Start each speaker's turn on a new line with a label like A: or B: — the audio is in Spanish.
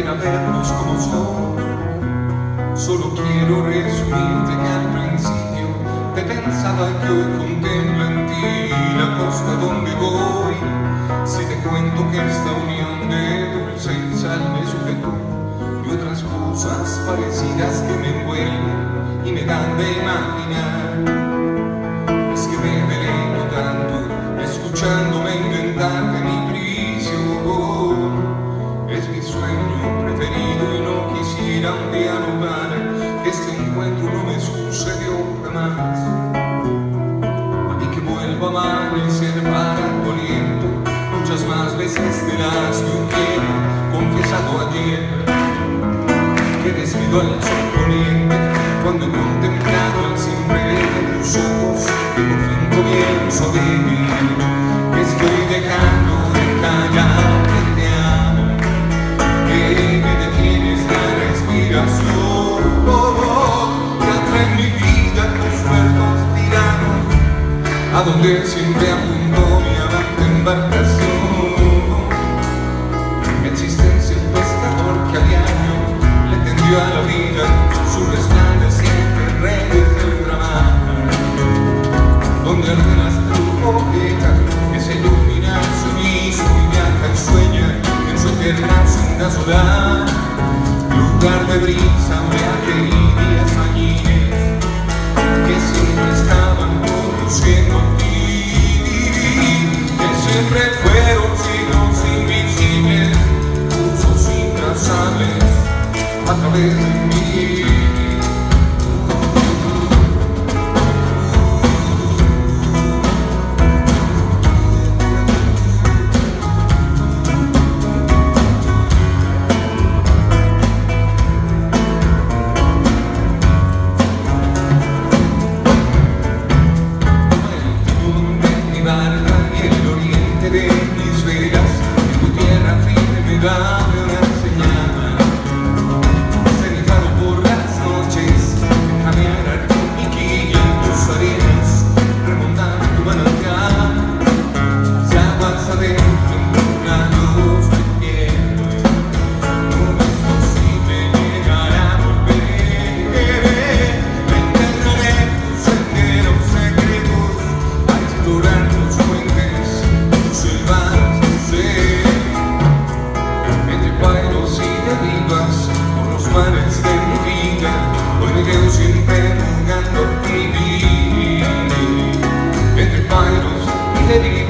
A: verlos como son. Solo quiero resumirte que al principio te pensaba que hoy contemplo en ti la costa donde voy. Si te cuento que esta unión de dulce y sal me sujetó y otras cosas parecidas que me envuelven y me dan de imaginar. Quisiera un que este encuentro no me sucedió jamás. A mí que vuelvo a amanecer para doliento muchas más veces de las que hubiera confesado ayer que desvido al sol poniente cuando he contemplado el siempre de tus ojos y por fin a donde siempre apuntó mi amante embarcación mi existencia el pescador que a diario le tendió a la vida su resplandeciente redes del mar donde la poeta que se ilumina mismo y viaja y sueña en su eterna solar. Lugar de brisa, talvez city,